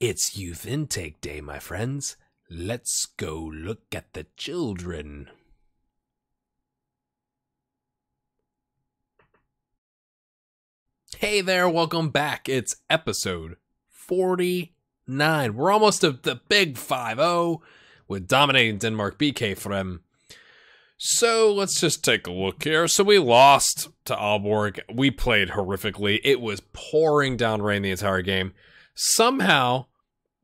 It's youth intake day, my friends. Let's go look at the children. Hey there, welcome back. It's episode 49. We're almost to the big 5 0 with dominating Denmark BK Frem. So let's just take a look here. So we lost to Aalborg. We played horrifically. It was pouring down rain the entire game. Somehow,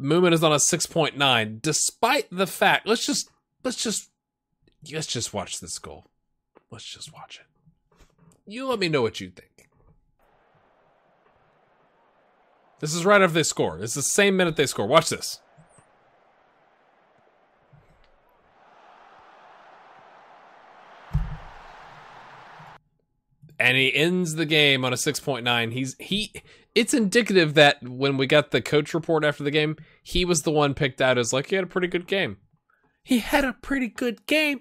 Moomin is on a 6.9, despite the fact. Let's just let's just let's just watch this goal. Let's just watch it. You let me know what you think. This is right after they score. It's the same minute they score. Watch this. And he ends the game on a 6.9 he's he it's indicative that when we got the coach report after the game he was the one picked out as like he had a pretty good game. He had a pretty good game.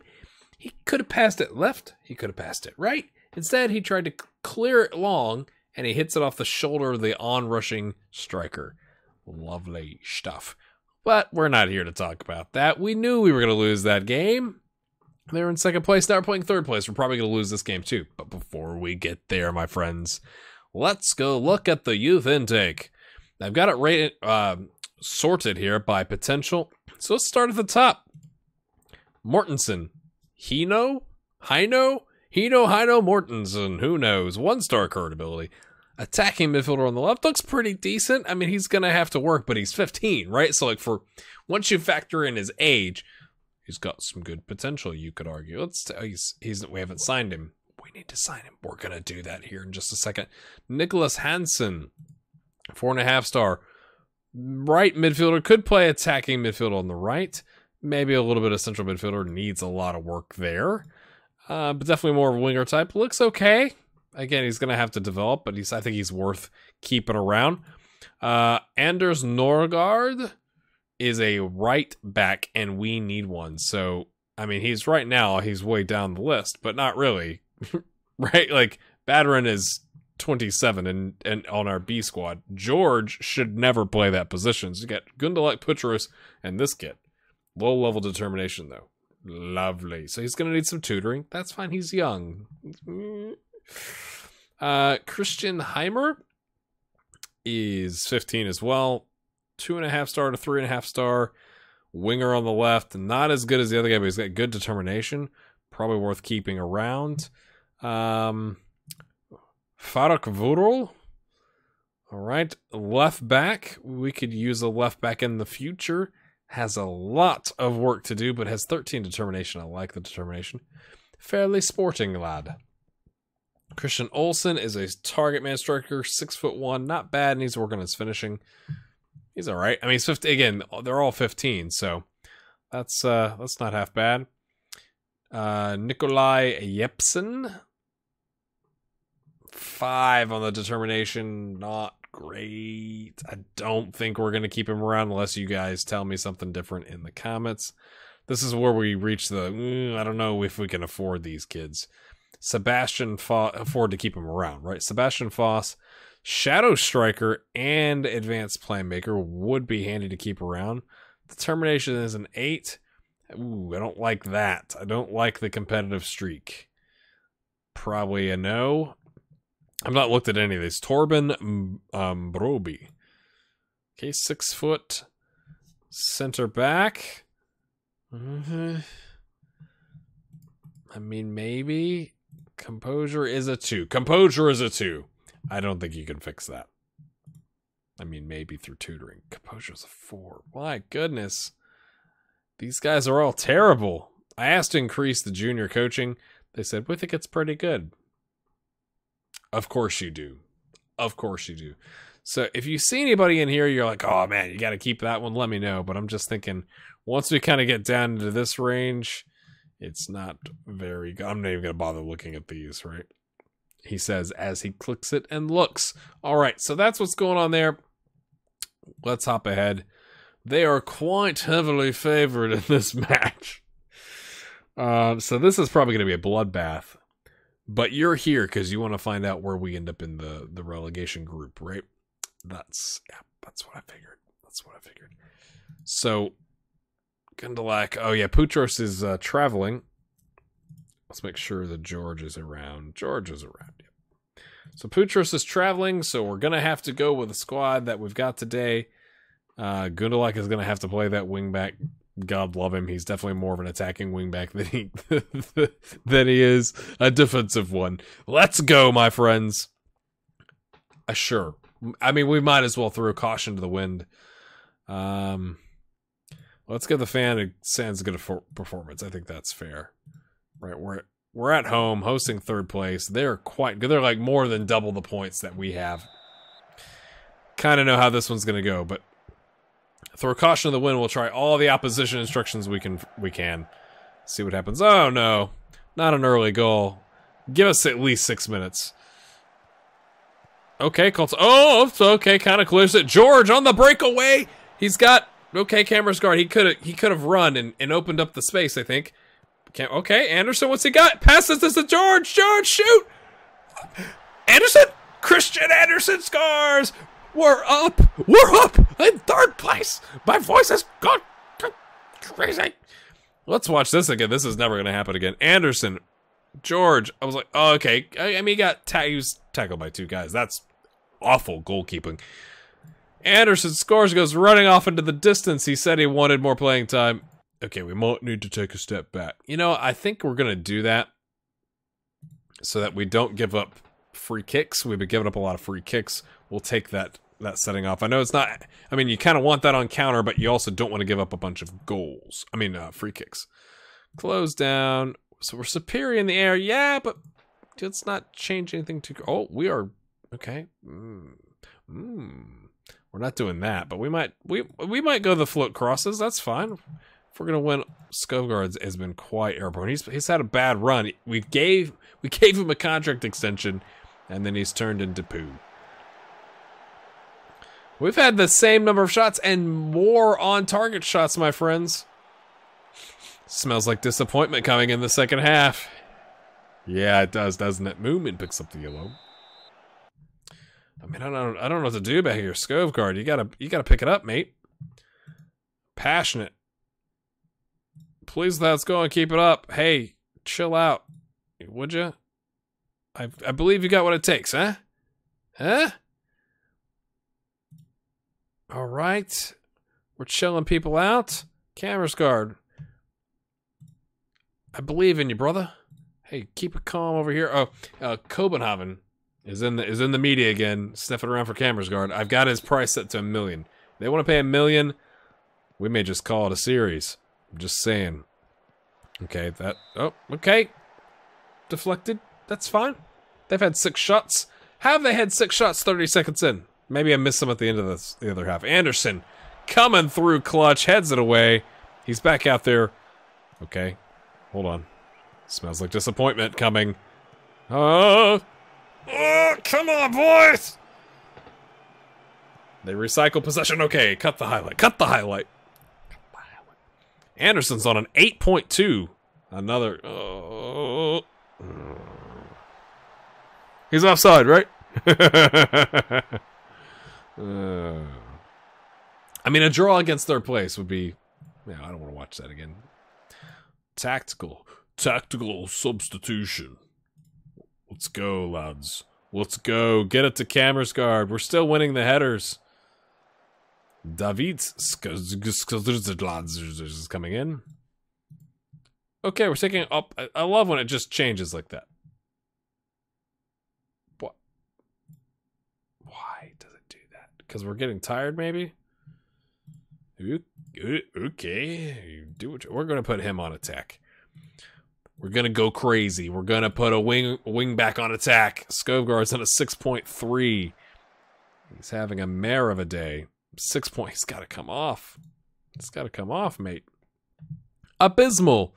He could have passed it left. He could have passed it right. Instead he tried to clear it long and he hits it off the shoulder of the on-rushing striker. Lovely stuff. But we're not here to talk about that. We knew we were going to lose that game they're in second place. Now we're playing third place. We're probably going to lose this game too. But before we get there, my friends, let's go look at the youth intake. I've got it rated, uh, sorted here by potential. So let's start at the top. Mortensen, Hino, Hino, Hino, Hino, Mortensen. Who knows? One star card ability. Attacking midfielder on the left looks pretty decent. I mean, he's gonna have to work, but he's 15, right? So like for once you factor in his age, he's got some good potential. You could argue. Let's. He's he's we haven't signed him. We need to sign him. We're gonna do that here in just a second. Nicholas Hansen, four and a half star, right midfielder could play attacking midfield on the right. Maybe a little bit of central midfielder needs a lot of work there, uh, but definitely more of a winger type. Looks okay. Again, he's gonna have to develop, but he's I think he's worth keeping around. Uh, Anders Norgard is a right back, and we need one. So, I mean, he's right now, he's way down the list, but not really. right? Like, Badrin is 27 and, and on our B squad. George should never play that position. So you got Gundalek, Putros, and this kid. Low level determination, though. Lovely. So he's going to need some tutoring. That's fine. He's young. Uh, Christian Heimer is 15 as well two and a half star to three and a half star. Winger on the left, not as good as the other guy, but he's got good determination. Probably worth keeping around. Um, Faruk Vurul. All right, left back. We could use a left back in the future. Has a lot of work to do, but has 13 determination. I like the determination. Fairly sporting lad. Christian Olsen is a target man striker, six foot one, not bad, and he's working on his finishing he's all right. I mean, he's 50, again, they're all 15, so that's uh that's not half bad. Uh Nikolai Yepsen. Five on the determination, not great. I don't think we're gonna keep him around unless you guys tell me something different in the comments. This is where we reach the mm, I don't know if we can afford these kids. Sebastian Foss afford to keep him around, right? Sebastian Foss Shadow Striker and Advanced Playmaker would be handy to keep around. Determination is an 8. Ooh, I don't like that. I don't like the competitive streak. Probably a no. I've not looked at any of these. Torben um, Broby. Okay, six foot. Center back. Mm-hmm. I mean, maybe. Composure is a two. Composure is a two. I don't think you can fix that. I mean, maybe through tutoring. Composure's a four. My goodness. These guys are all terrible. I asked to increase the junior coaching. They said, we think it's pretty good. Of course you do. Of course you do. So if you see anybody in here, you're like, oh man, you got to keep that one, let me know. But I'm just thinking, once we kind of get down into this range, it's not very good. I'm not even going to bother looking at these, right? He says as he clicks it and looks. All right, so that's what's going on there. Let's hop ahead. They are quite heavily favored in this match. Uh, so this is probably going to be a bloodbath. But you're here because you want to find out where we end up in the, the relegation group, right? That's yeah, that's what I figured. That's what I figured. So, Gundalak. Oh yeah, Putros is uh, traveling. Let's make sure that George is around. George is around. Yeah. So Putros is traveling, so we're gonna have to go with the squad that we've got today. Uh, Gundalak is gonna have to play that wingback. God love him. He's definitely more of an attacking wingback than he than he is a defensive one. Let's go, my friends. Uh, sure. I mean, we might as well throw caution to the wind. Um, let's give the fan a Sans good performance. I think that's fair. Right, we're we're at home hosting third place. They're quite good. They're like more than double the points that we have. Kind of know how this one's going to go, but throw caution to the wind. We'll try all the opposition instructions we can. We can see what happens. Oh no, not an early goal. Give us at least six minutes. Okay, Colts. Oh, okay. Kind of clears it. George on the breakaway. He's got okay. Kammersgaard. He could have. He could have run and, and opened up the space. I think. Can't, okay, Anderson, what's he got? Passes this to George. George, shoot! Anderson! Christian Anderson scores! We're up! We're up in third place! My voice has gone crazy. Let's watch this again. This is never going to happen again. Anderson, George. I was like, oh, okay. I, I mean, he got ta- he was tackled by two guys. That's awful goalkeeping. Anderson scores, goes running off into the distance. He said he wanted more playing time okay, we might need to take a step back. You know, I think we're going to do that so that we don't give up free kicks. We've been giving up a lot of free kicks. We'll take that that setting off. I know it's not. I mean, you kind of want that on counter, but you also don't want to give up a bunch of goals. I mean, uh, free kicks. Close down. So we're superior in the air, yeah, but let's not change anything too. Oh, we are okay. Mm. Mm. We're not doing that, but we might we we might go the float crosses. That's fine we're gonna win, Skovgaard has been quite airborne. He's he's had a bad run. We gave we gave him a contract extension, and then he's turned into poo. We've had the same number of shots and more on target shots, my friends. Smells like disappointment coming in the second half. Yeah, it does, doesn't it? Moomin picks up the yellow. I mean, I don't, I don't know what to do about here. Skovgaard, you gotta, you gotta pick it up, mate. Passionate. Please let's go and keep it up. Hey, chill out. Would you? I I believe you got what it takes, huh? Huh? All right. We're chilling people out. Kammersgaard. I believe in you, brother. Hey, keep it calm over here. Oh, uh, Copenhagen is in the is in the media again, sniffing around for Kammersgaard. I've got his price set to a million. They want to pay a million. We may just call it a series. Just saying. Okay, that... Oh, okay. Deflected. That's fine. They've had six shots. Have they had six shots 30 seconds in? Maybe I missed them at the end of this, the other half. Anderson coming through clutch, heads it away. He's back out there. Okay. Hold on. Smells like disappointment coming. Oh! Oh, come on, boys! They recycle possession. Okay, cut the highlight. Cut the highlight. Anderson's on an 8.2. Another. Oh. He's offside, right? uh, I mean, a draw against third place would be. Yeah, I don't want to watch that again. Tactical. Tactical substitution. Let's go, lads. Let's go. Get it to Kammersgaard. We're still winning the headers. David is coming in. Okay, we're taking up. I love when it just changes like that. What? Why does it do that? Because we're getting tired, maybe? Uh, okay, do what we're gonna put him on attack. We're gonna go crazy. We're gonna put a wing wing back on attack. Skovgaard's on a six point three. He's having a mare of a day six points got to come off. It's got to come off, mate. Abysmal.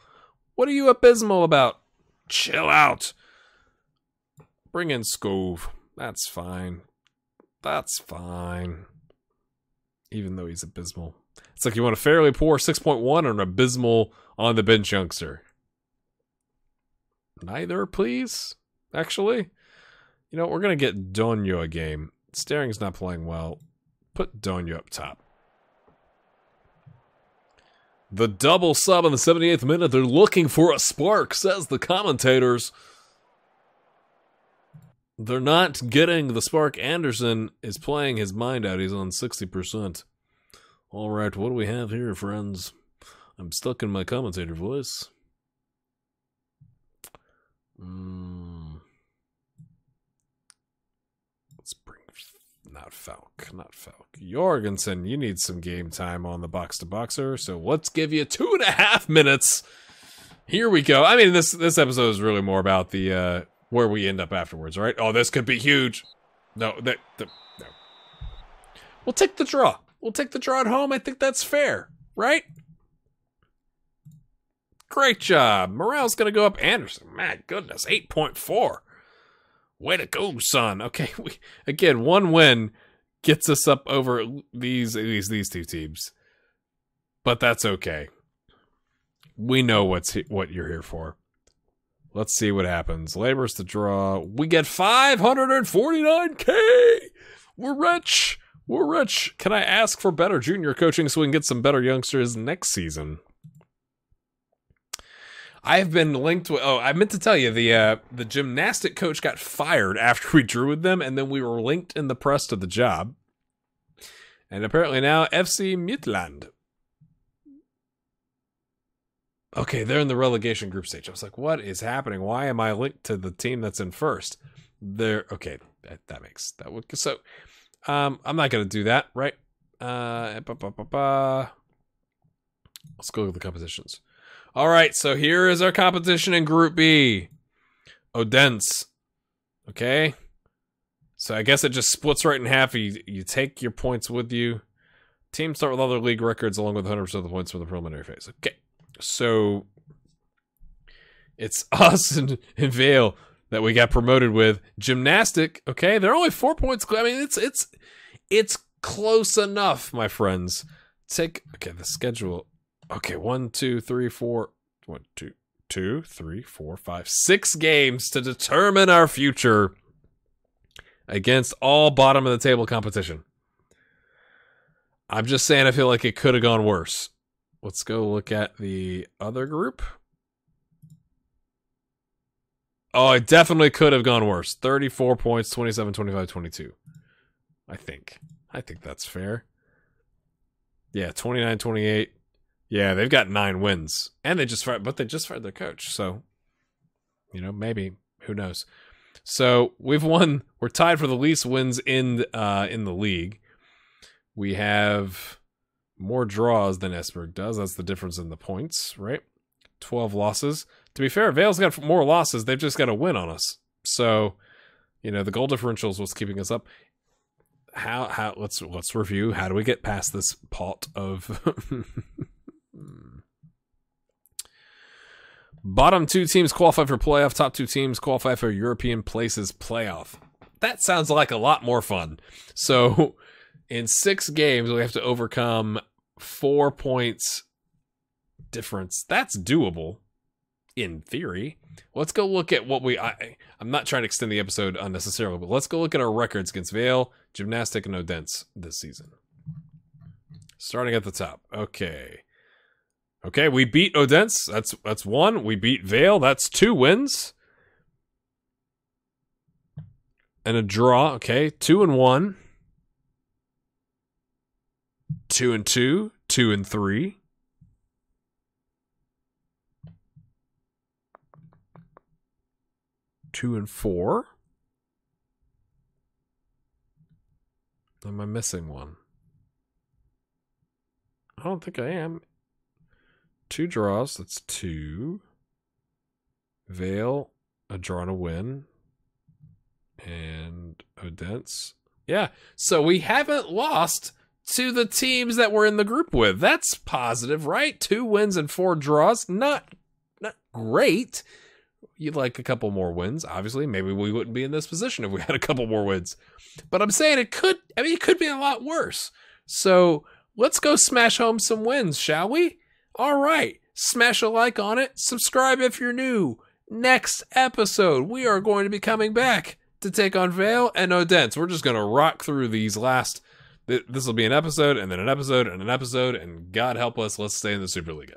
What are you abysmal about? Chill out. Bring in Scove. That's fine. That's fine. Even though he's abysmal. It's like you want a fairly poor 6.1 or an abysmal on the bench youngster. Neither, please. Actually. You know, we're going to get Donyo a game. Staring's not playing well. Put Donya up top. The double sub in the 78th minute. They're looking for a spark, says the commentators. They're not getting the spark. Anderson is playing his mind out. He's on 60%. All right, what do we have here, friends? I'm stuck in my commentator voice. Mm. Let's bring not Falk, not Falk. Jorgensen, you need some game time on the box to boxer, so let's give you two and a half minutes. Here we go. I mean, this this episode is really more about the uh where we end up afterwards, right? Oh, this could be huge. No, that, that no. We'll take the draw. We'll take the draw at home. I think that's fair, right? Great job. Morale's going to go up. Anderson, my goodness, 8.4. Way to go, son. Okay, we, again, one win gets us up over these these these two teams. But that's okay. We know what's what you're here for. Let's see what happens. Labor's the draw. We get 549k. We're rich. We're rich. Can I ask for better junior coaching so we can get some better youngsters next season? I've been linked with. Oh, I meant to tell you the uh, the gymnastic coach got fired after we drew with them, and then we were linked in the press to the job. And apparently now FC Midtland. Okay, they're in the relegation group stage. I was like, what is happening? Why am I linked to the team that's in first? They're okay. That, that makes that would so. Um, I'm not gonna do that, right? Uh, ba, ba, ba, let's go with the compositions. All right, so here is our competition in Group B. Oh, Odense. Okay. So I guess it just splits right in half. You you take your points with you. Teams start with other league records along with 100% of the points from the preliminary phase. Okay. So it's us and, and Vale that we got promoted with. Gymnastic, okay, they're only four points. I mean, it's it's it's close enough, my friends. Take okay, the schedule Okay, one, two, three, four, one, two, two, three, four, five, six games to determine our future against all bottom of the table competition. I'm just saying, I feel like it could have gone worse. Let's go look at the other group. Oh, it definitely could have gone worse. 34 points, 27, 25, 22. I think. I think that's fair. Yeah, 29, 28. Yeah, they've got nine wins, and they just fired, but they just fired their coach. So, you know, maybe who knows? So we've won. We're tied for the least wins in uh, in the league. We have more draws than Esbjerg does. That's the difference in the points, right? Twelve losses. To be fair, Vale's got more losses. They've just got a win on us. So, you know, the goal differential is what's keeping us up. How how let's let's review. How do we get past this pot of Bottom two teams qualify for playoff. Top two teams qualify for European places playoff. That sounds like a lot more fun. So, in six games, we have to overcome four points difference. That's doable, in theory. Let's go look at what we. I, I'm not trying to extend the episode unnecessarily, but let's go look at our records against Vale, Gymnastic, and Odense this season. Starting at the top. Okay. Okay, we beat Odense. That's that's one. We beat Vale. That's two wins. And a draw. Okay, two and one. Two and two. Two and three. Two and four. Am I missing one? I don't think I am two draws. That's two. Vale, a draw and a win. And Odense. Yeah. So we haven't lost to the teams that we're in the group with. That's positive, right? Two wins and four draws. Not not great. You'd like a couple more wins, obviously. Maybe we wouldn't be in this position if we had a couple more wins. But I'm saying it could I mean it could be a lot worse. So let's go smash home some wins, shall we? All right. Smash a like on it. Subscribe if you're new. Next episode, we are going to be coming back to take on Vale and Odense. We're just going to rock through these last th- this will be an episode and then an episode and an episode, and God help us, let's stay in the Superliga.